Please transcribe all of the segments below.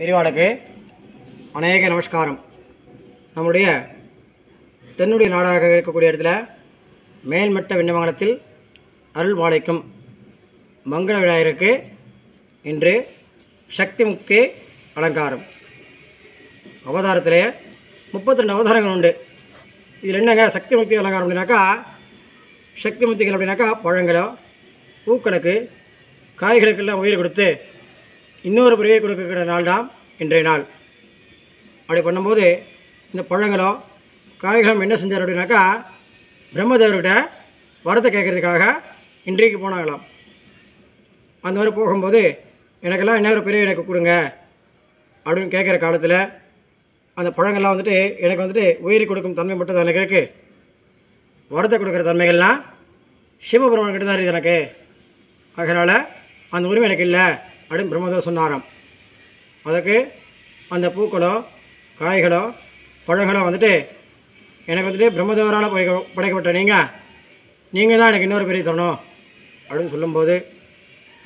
பெரியவாளுக்கு அநேக நமஸ்காரம். நம்முடைய தென்னுடைய நாடாக இருக்கக்கூடிய இடத்துல மேல்மட்ட விண்ணமங்கலத்தில் அருள் மாலைக்கும் மங்கள விநாயகருக்கு இன்று சக்தி முக்தி அலங்காரம். அவதாரத்தில் முப்பத்தி ரெண்டு அவதாரங்கள் உண்டு. இதில் என்னங்க சக்தி முக்தி அலங்காரம் அப்படின்னாக்கா சக்தி முக்திகள் அப்படின்னாக்கா பழங்களோ பூக்களுக்கு காய்களுக்கெல்லாம் உயிர் கொடுத்து இன்னொரு பிரிவை கொடுக்கிற நாள் தான் இன்றைய நாள். அப்படி பண்ணும்போது இந்த பழங்களோ காய்களும் என்ன செஞ்சார் அப்படின்னாக்கா பிரம்மதேவர்கிட்ட வரத்தை கேட்கறதுக்காக இன்றைக்கு போனாங்களாம். அந்த மாதிரி போகும்போது எனக்கெல்லாம் இன்னொரு பெரிய எனக்கு கொடுங்க அப்படின்னு கேட்குற காலத்தில் அந்த பழங்கள்லாம் வந்துட்டு எனக்கு வந்துட்டு உயிரி கொடுக்கும் தன்மை மட்டும் தான் எனக்கு இருக்குது வரத்தை கொடுக்குற தன்மைகள்லாம் சிவபெருமான் கிட்ட தான் இருக்குது எனக்கு. அதனால் அந்த உரிமை எனக்கு இல்லை. அப்படின்னு பிரம்மதேவர் சொன்னாராம். அதுக்கு அந்த பூக்களோ காய்களோ பழங்களோ வந்துட்டு எனக்கு வந்துட்டு பிரம்மதேவரால் படைக்க படைக்கப்பட்ட நீங்கள் நீங்கள் தான் எனக்கு இன்னொரு பெரிய தரணும் அப்படின்னு சொல்லும்போது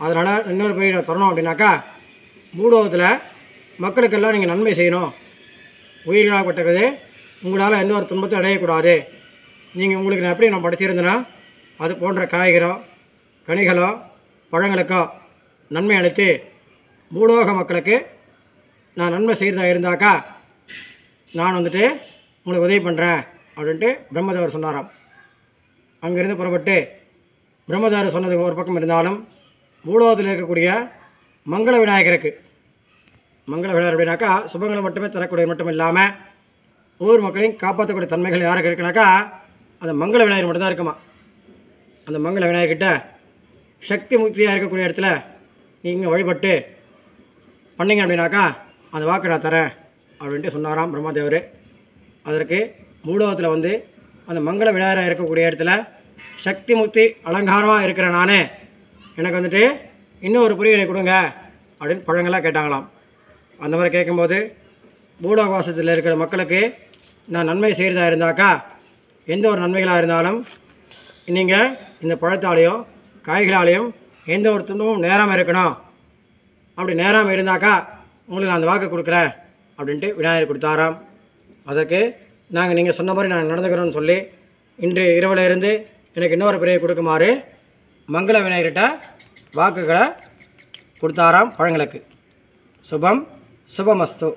அதனால் இன்னொரு பெரிய தரணும் அப்படின்னாக்கா மூடோகத்தில் மக்களுக்கெல்லாம் நீங்கள் நன்மை செய்யணும். உயிர்களாகப்பட்டது உங்களால் எந்த ஒரு துன்பத்தையும் அடையக்கூடாது. நீங்கள் உங்களுக்கு நான் எப்படி நான் படைச்சிருந்தேன்னா அது போன்ற காய்கறோ கனிகளோ பழங்களுக்கோ நன்மை அளித்து பூலோக மக்களுக்கு நான் நன்மை செய்கிறதா இருந்தாக்கா நான் வந்துட்டு உங்களுக்கு உதவி பண்ணுறேன் அப்படின்ட்டு பிரம்மதேவர் சொன்னாராம். அங்கேருந்து புறப்பட்டு பிரம்மதேவர் சொன்னது ஒரு பக்கம் இருந்தாலும் பூலோகத்தில் இருக்கக்கூடிய மங்கள விநாயகருக்கு மங்கள விநாயகர் அப்படின்னாக்கா சுபங்களை மட்டுமே தரக்கூடிய மட்டும் இல்லாமல் ஊர் மக்களையும் காப்பாற்றக்கூடிய தன்மைகள் யாருக்கு இருக்குனாக்கா அந்த மங்கள விநாயகர் மட்டும்தான் இருக்குமா? அந்த மங்கள விநாயகர்கிட்ட சக்தி முக்தியாக இருக்கக்கூடிய இடத்துல நீங்கள் வழிபட்டு பண்ணிங்க அப்படின்னாக்கா அந்த வாக்கு நான் தரேன் அப்படின்ட்டு சொன்னாராம் பிரம்மதேவர். அதற்கு மூலவத்தில் வந்து அந்த மங்கள விநாயகராக இருக்கக்கூடிய இடத்துல சக்தி முக்தி அலங்காரமாக இருக்கிற நானே எனக்கு வந்துட்டு இன்னும் ஒரு புரிய கொடுங்க அப்படின்னு பழங்களாக கேட்டாங்களாம். அந்த மாதிரி கேட்கும்போது பூடோகவாசத்தில் இருக்கிற மக்களுக்கு நான் நன்மை செய்கிறதா இருந்தாக்கா எந்த ஒரு நன்மைகளாக இருந்தாலும் நீங்கள் இந்த பழத்தாலேயோ காய்களாலேயும் எந்த ஒரு நேராமல் இருக்கணும். அப்படி நேராமல் இருந்தாக்கா உங்களுக்கு நான் அந்த வாக்கு கொடுக்குறேன் அப்படின்ட்டு விநாயகர் கொடுத்தாராம். அதற்கு நாங்கள் நீங்கள் சொன்ன மாதிரி நாங்கள் நடந்துக்கிறோன்னு சொல்லி இன்று இரவில் இருந்து எனக்கு இன்னொரு பிரிவை கொடுக்குமாறு மங்கள விநாயகர்கிட்ட வாக்குகளை கொடுத்தாராம் பழங்களுக்கு. சுபம் சுபமஸ்து.